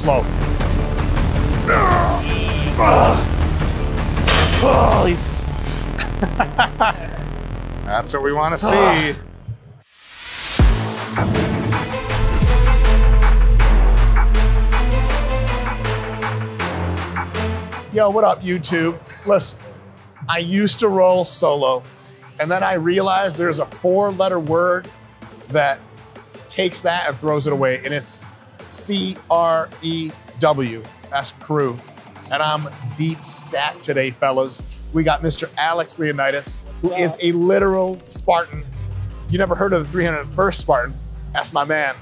slow. Holy. That's what we want to see. Yo, what up, YouTube? Listen, I used to roll solo, and then I realized there's a four letter word that takes that and throws it away, and it's C R E W. That's crew. And I'm deep stacked today, fellas. We got Mr. Alex Leonidas, who is a literal Spartan. You never heard of the 301st Spartan? That's my man.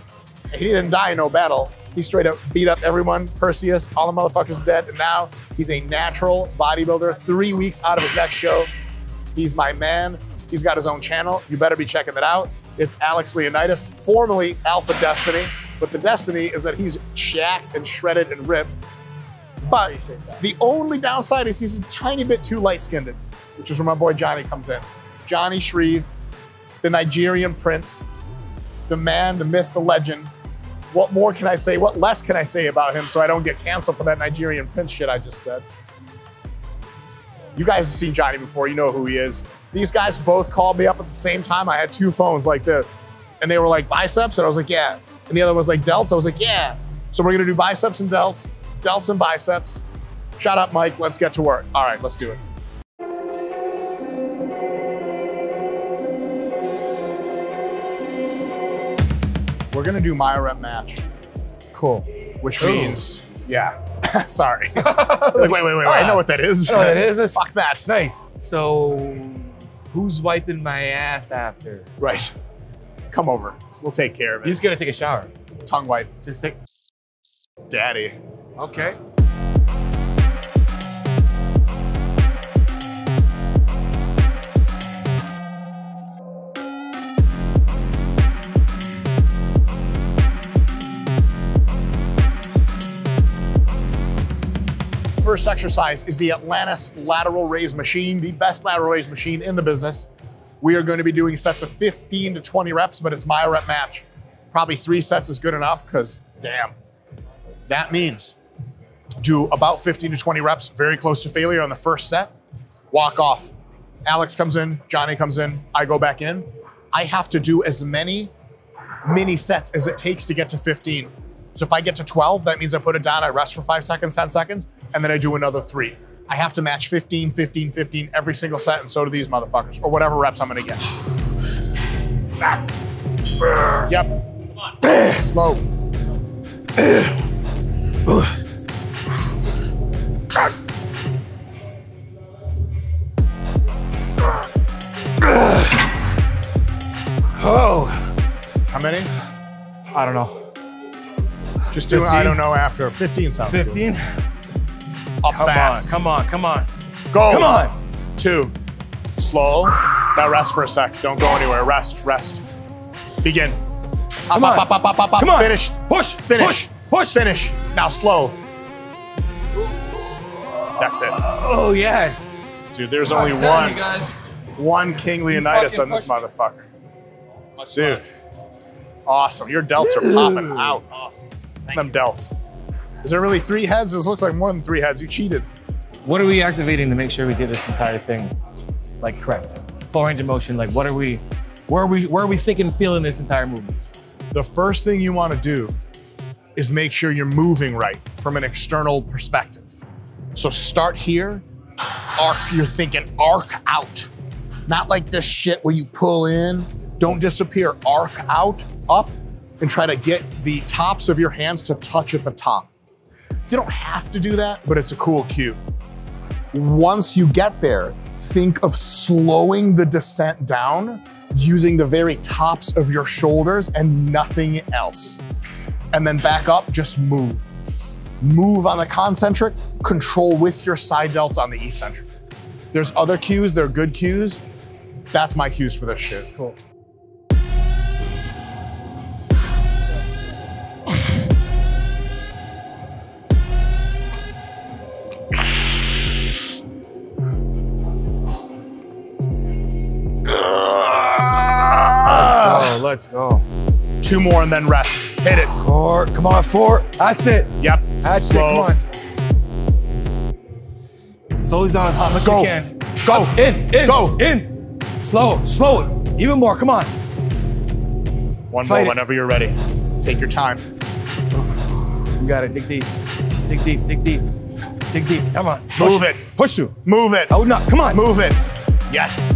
He didn't die in no battle. He straight up beat up everyone, Perseus, all the motherfuckers dead, and now he's a natural bodybuilder. Three weeks out of his next show. He's my man. He's got his own channel. You better be checking it out. It's Alex Leonidas, formerly Alpha Destiny. But the destiny is that he's shacked and shredded and ripped. But the only downside is he's a tiny bit too light-skinned, which is where my boy Jonni comes in. Jonni Shreve, the Nigerian prince, the man, the myth, the legend. What more can I say? What less can I say about him so I don't get canceled for that Nigerian prince shit I just said? You guys have seen Jonni before, you know who he is. These guys both called me up at the same time. I had two phones like this. And they were like, biceps? And I was like, yeah. And the other was like, delts? I was like, yeah. So we're gonna do biceps and delts, delts and biceps. Shut up, Mike. Let's get to work. All right, let's do it. We're gonna do my rep match, Cool. which Ooh. means, yeah. Sorry. like, wait, wait, wait, wait. I know what that is. I know what that is. That's Fuck that. nice. So, who's wiping my ass after? Right. Come over. We'll take care of it. He's gonna take a shower. tongue wipe. Just take. Daddy. Okay. First exercise is the Atlantis lateral raise machine, the best lateral raise machine in the business. We are going to be doing sets of 15 to 20 reps, but it's my rep match. Probably three sets is good enough because, damn, that means do about 15 to 20 reps, very close to failure on the first set, walk off. Alex comes in, Jonni comes in, I go back in. I have to do as many mini sets as it takes to get to 15. So if I get to 12, that means I put it down, I rest for five seconds, 10 seconds, and then I do another three. I have to match 15, 15, 15 every single set, and so do these motherfuckers, or whatever reps I'm gonna get. Yep. Slow. Oh. How many? I don't know. Just do 15? I don't know after. 15 sounds good. 15? Up Come fast. on, come on, come on. Go. Come on. Two. Slow. Now rest for a sec. Don't go anywhere. Rest, rest. Begin. Come up, on. up, up, up, up, up. Come on. Finish. Push. Finish. Push. Push. Finish. Now slow. That's it. Oh, yes. Dude, there's only one. you guys. One King Leonidas on this motherfucker. Dude. Awesome. Your delts are popping out. Them delts. Is there really three heads? This looks like more than three heads. You cheated. What are we activating to make sure we get this entire thing like correct? Full range of motion. Like, what are we? Where are we? Where are we thinking, feeling this entire movement? The first thing you want to do is make sure you're moving right from an external perspective. So start here, arc, you're thinking arc out. Not like this shit where you pull in, don't disappear, arc out, up, and try to get the tops of your hands to touch at the top. You don't have to do that, but it's a cool cue. Once you get there, think of slowing the descent down using the very tops of your shoulders and nothing else. And then back up, just move. Move on the concentric, control with your side delts on the eccentric. There's other cues, they're good cues. That's my cues for this shit. Cool. Let's go. Two more and then rest. Hit it. Four. Come on, four. That's it. Yep. That's Slow. it. Come on. Slow down as how much Go. you can. Go. In. In. Go. In. Slow. Slow it. Even more. Come on. One Fight more it. whenever you're ready. Take your time. You got it. Dig deep. Dig deep. Dig deep. Dig deep. Come on. Push Move it. Push through. Move it. Oh no. Come on. Move it. Yes.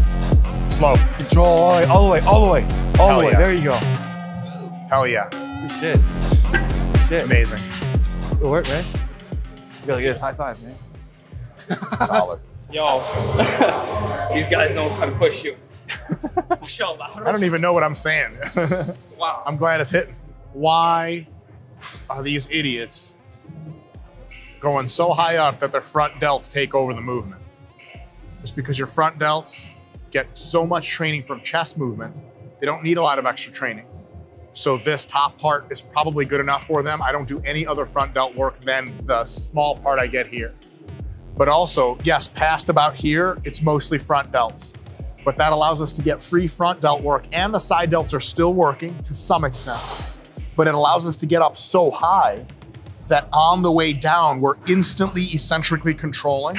Slow. Control all the way. All the way. All the way. All Hell the way. yeah. There you go. Hell yeah. Good shit. Shit. Amazing. Good work, man. You gotta get us high five, man. Solid. Yo, these guys know how to push you. Mashallah. I don't even know what I'm saying. Wow. I'm glad it's hitting. Why are these idiots going so high up that their front delts take over the movement? It's because your front delts get so much training from chest movement, they don't need a lot of extra training. So this top part is probably good enough for them. I don't do any other front delt work than the small part I get here. But also, yes, past about here, it's mostly front delts. But that allows us to get free front delt work and the side delts are still working to some extent. But it allows us to get up so high that on the way down, we're instantly eccentrically controlling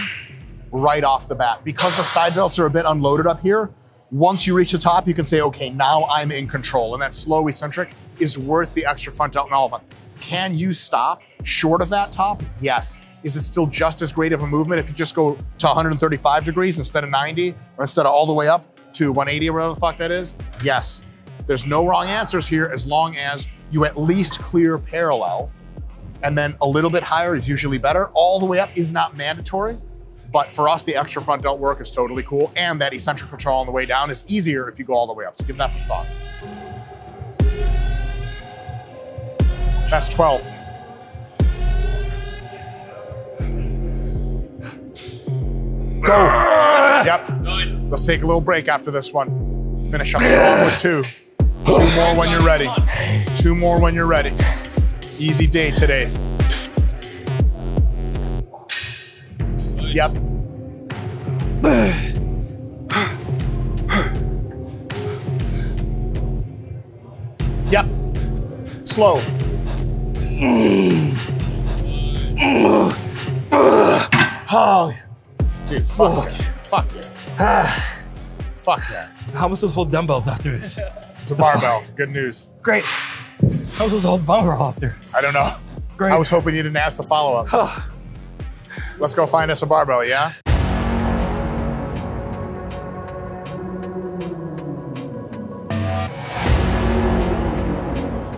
right off the bat. Because the side delts are a bit unloaded up here, once you reach the top, you can say, okay, now I'm in control. And that slow eccentric is worth the extra front delt and all of it. Can you stop short of that top? Yes. Is it still just as great of a movement if you just go to 135 degrees instead of 90 or instead of all the way up to 180 or whatever the fuck that is? Yes. There's no wrong answers here as long as you at least clear parallel and then a little bit higher is usually better. All the way up is not mandatory, but for us, the extra front delt work is totally cool. And that eccentric control on the way down is easier if you go all the way up. So give that some thought. That's 12. Go. Yep. Let's take a little break after this one. Finish up strong with two. Two more when you're ready. Two more when you're ready. Easy day today. Yep. Yep. Slow. Oh, dude, fuck yeah. Fuck yeah. Fuck yeah. How am I supposed to hold dumbbells after this? It's a barbell. Good news. Great. How supposed to hold barbell after? I don't know. Great. I was hoping you didn't ask the follow up. Let's go find us a barbell, yeah?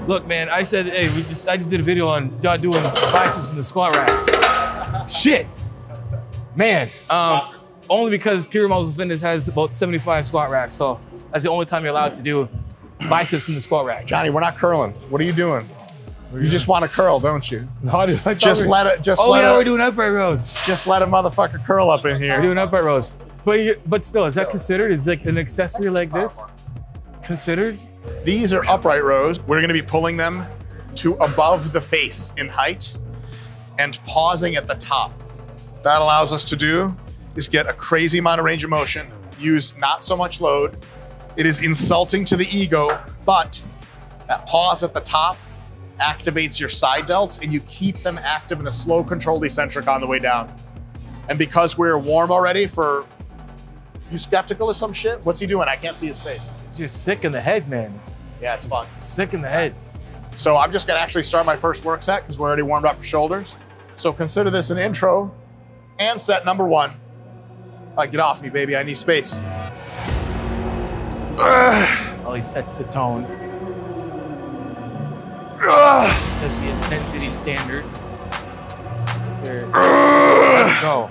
Look, man, I said, hey, we just I just did a video on do- doing biceps in the squat rack. Shit. Man, um, only because Pure Muscle Fitness has about 75 squat racks, so that's the only time you're allowed to do biceps in the squat rack. Jonni, we're not curling. What are you doing? You just want to curl, don't you? I Just let it. Just Oh let yeah, it. we're doing upright rows. just let a motherfucker curl up in here. We're doing upright rows. But you, but still, is that considered? Is like an accessory like this considered? These are upright rows. We're going to be pulling them to above the face in height and pausing at the top. That allows us to do is get a crazy amount of range of motion, use not so much load. It is insulting to the ego, but that pause at the top activates your side delts and you keep them active in a slow controlled eccentric on the way down. And because we're warm already for you skeptical of some shit? What's he doing? I can't see his face. He's Just sick in the head, man. Yeah, it's fun. Sick in the head. So I'm just gonna actually start my first work set because we're already warmed up for shoulders. So consider this an intro and set number one. All right, get off me, baby. I need space. Well, he sets the tone. Sets the intensity standard. Sir. Let's go.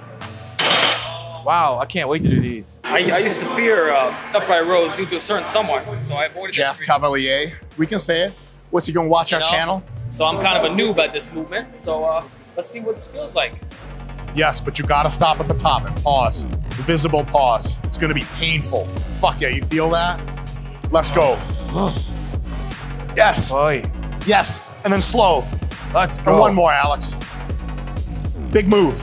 Wow, I can't wait to do these. I, I used to fear uh, upright rows due to a certain someone, so I avoided Jeff that. Cavaliere. We can say it. What's he gonna watch our know? channel? So I'm kind of a noob at this movement. So uh, let's see what this feels like. Yes, but you gotta stop at the top and pause. Visible pause. It's gonna be painful. Fuck yeah, you feel that? Let's go. Yes, Boy, yes, and then slow. let's And go. one more, Alex. Big move.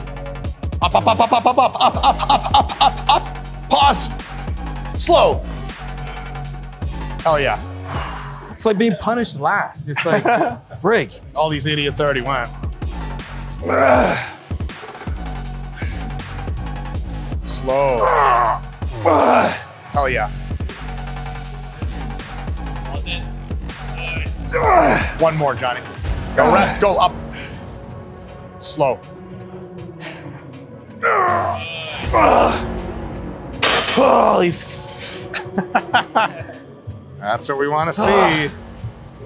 Up, up, up, up, up, up, up, up, up, up, up, up, up. Pause. Slow. Hell yeah. It's like being punished last. It's like, frig. All these idiots already went. Slow. Hell yeah. One more, Jonni. Go rest, go up. Slow. Holy f- That's what we want to see.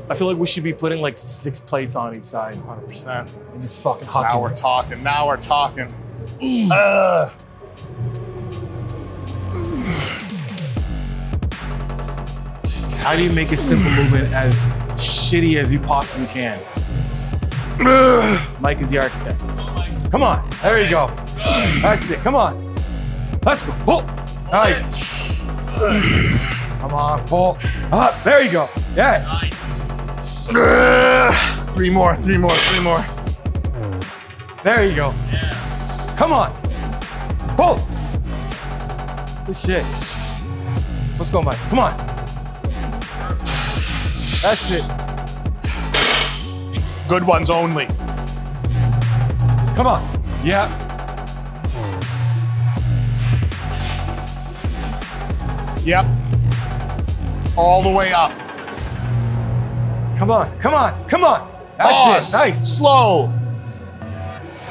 I feel like we should be putting like six plates on each side 100%. and just fucking Now we're talking. Now we're talking. Ugh. How do you make a simple movement as shitty as you possibly can? Mike is the architect. Come on. There you go. That's it. Come on. Let's go. Pull. Nice. Come on. Pull. Up. There you go. Yeah. Ugh. Three more, three more, three more. There you go. Come on. Pull. Good shit. Let's go, Mike. Come on. That's it. Good ones only. Come on. Yeah. Yep. All the way up. Come on. Come on. Come on. That's Pause. it. Nice. Slow.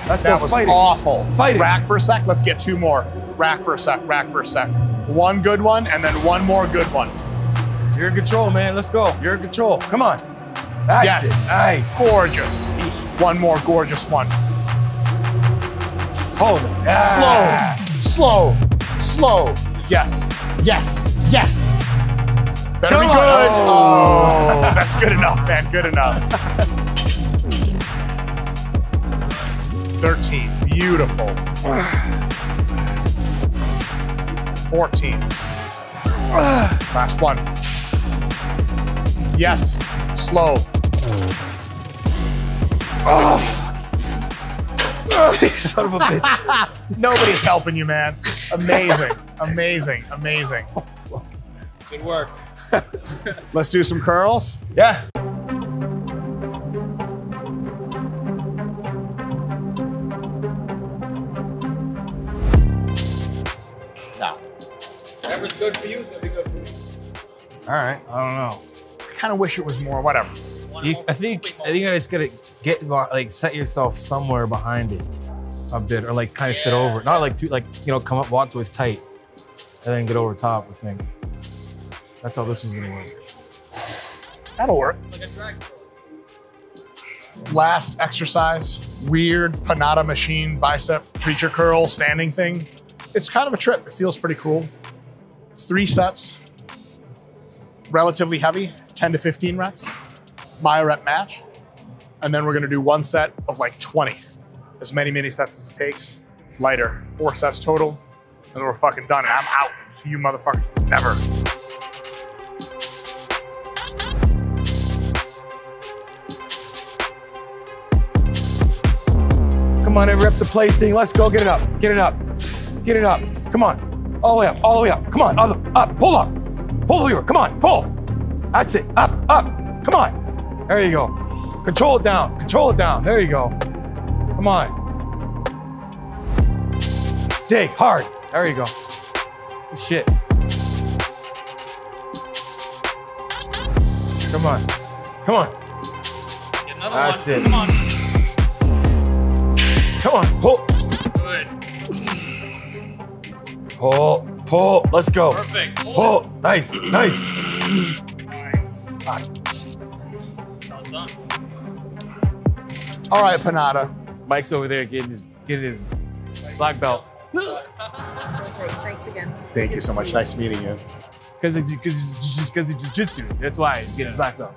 Let's That go was fight it. awful. Fight it. Rack for a sec. Let's get two more. Rack for a sec. Rack for a sec. One good one and then one more good one. You're in control, man. Let's go. You're in control. Come on. That's Yes. it. Nice. Gorgeous. One more gorgeous one. Hold it. Ah. Slow. Slow. Slow. Yes. Yes. Yes. Better be Come good. on. Oh, that's good enough, man. Good enough. 13. Beautiful. 14. Last one. Yes. Slow. Son of a bitch. Nobody's helping you, man. Amazing. Amazing. Amazing. Good work. Let's do some curls. Yeah. No. Whatever's good for you is gonna be good for me. All right. I don't know. I kind of wish it was more. Whatever. You, I think I think you just gotta get like set yourself somewhere behind it a bit, or like kind of sit over. Not like too like you know come up walk to his tight, and then get over top. I think that's how this one's gonna work. That'll work. Like. Last exercise, weird Panatta machine bicep preacher curl standing thing. It's kind of a trip. It feels pretty cool. Three sets, relatively heavy, 10 to 15 reps, my rep match. And then we're gonna do one set of like 20, as many mini sets as it takes, lighter, four sets total. And then we're fucking done. I'm out. You motherfuckers never. Come on, every rep's a placing. Let's go. Get it up. Get it up. Get it up. Come on. All the way up. All the way up. Come on. Other, up. Pull up. Pull the lever. Come on. Pull. That's it. Up. Up. Come on. There you go. Control it down. Control it down. There you go. Come on. Dig hard. There you go. Good shit. Come on. Come on. That's one. it. Come on. Come on. Pull. Good. Pull. Pull. Let's go. Perfect. Pull. Pull. Nice. Nice. Nice. Well done. All right, Panatta. Mike's over there getting his getting his black belt. Thanks again. Thank you so much. Nice meeting you. Because it's because because it's jiu-jitsu. That's why he's getting his black belt.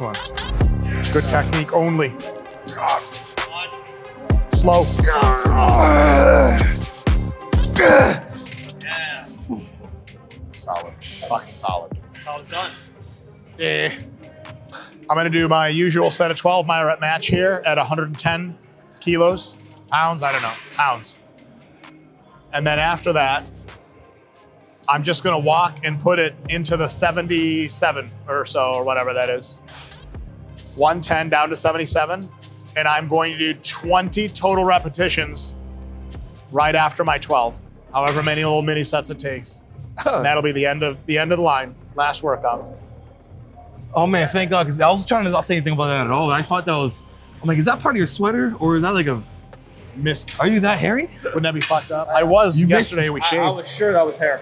That's it. Excellent. Good technique only. Slow. Yeah. Solid. Fucking solid. That's how it's done. Yeah. I'm gonna do my usual set of 12 my rep match here at 110 kilos, pounds, I don't know, pounds. And then after that, I'm just gonna walk and put it into the 77 or so, or whatever that is. 110 down to 77. And I'm going to do 20 total repetitions right after my 12. However many little mini sets it takes. And that'll be the end of the end of the line. Last workout. Oh man, thank God, because I was trying to not say anything about that at all. I thought that was. I'm like, is that part of your sweater or is that like a? Missed. Are you that hairy? Wouldn't that be fucked up? I was You missed- yesterday. We shaved. I was sure that was hair.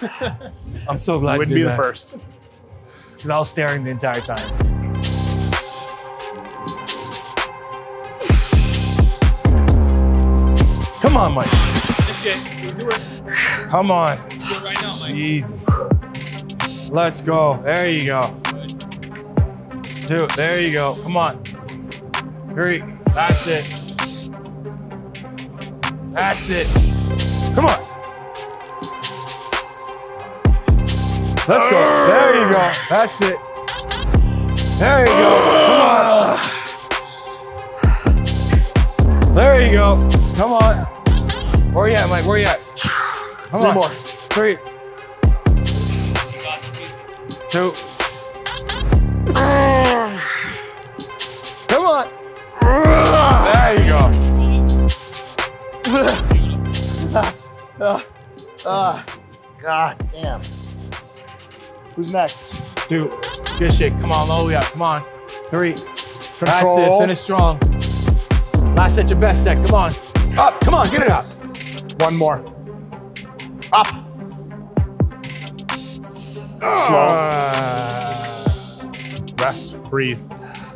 I'm so glad. Wouldn't you be did the first. Because I was staring the entire time. Come on, Mike. Let's Come on. Jesus. Let's go. There you go. Two. There you go. Come on. Three. That's it. That's it. Come on. Let's go. There you go. That's it. There you go. There you go. Come on. Where you at, Mike? Where you at? Come Three on. more. Three. Two. Come on. There you go. God damn. Who's next? Two. Good shit. Come on, low. Yeah, come on. Three. That's Control. it. Finish strong. Last set, your best set. Come on. Up. Come on. Get it up. One more. Up. Slow. Uh, Rest. Breathe.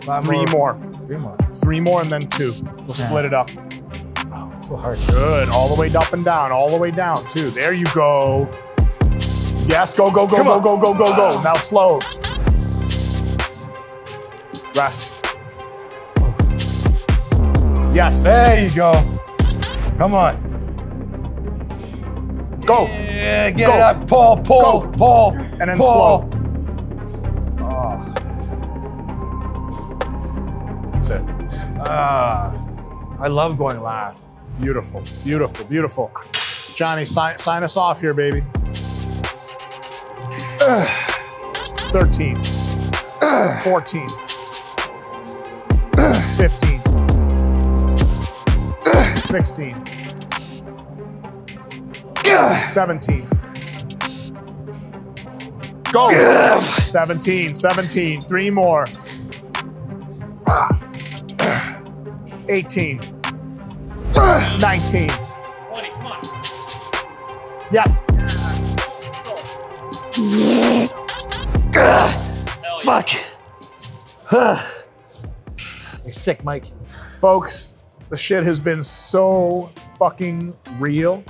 five Three more. Three more. Three more and then two. We'll split it up. So hard. Good. All the way up and down. All the way down too. There you go. Yes. Go. Go. Go. Come Go. on. Go. Go. Go. Go. Now slow. Rest. Yes. There you go. Come on. Go. Yeah, get Go. it up. Pull, pull, Go. pull. And then pull. slow. Oh. That's it. Ah. I love going last. Beautiful, beautiful, beautiful. Jonni, sign, sign us off here, baby. 13, 14, 16, 17. Go! 17, 17, three more. 18, 19. 20, come on. Yep. Hell Fuck. You're sick, Mike. Folks, the shit has been so fucking real.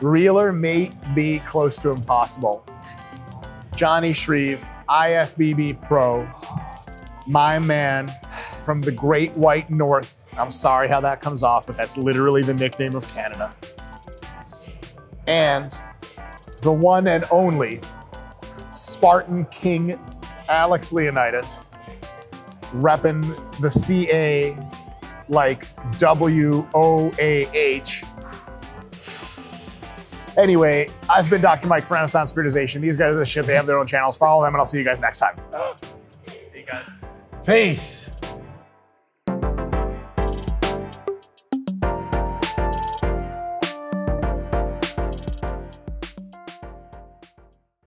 Realer may be close to impossible. Jonni Shreve, IFBB Pro, my man from the Great White North. I'm sorry how that comes off, but that's literally the nickname of Canada. And the one and only Spartan King Alex Leonidas, repping the CA like W O A H. Anyway, I've been Dr. Mike for Renaissance Periodization. These guys are the shit. They have their own channels. Follow them, and I'll see you guys next time. See you guys. Peace.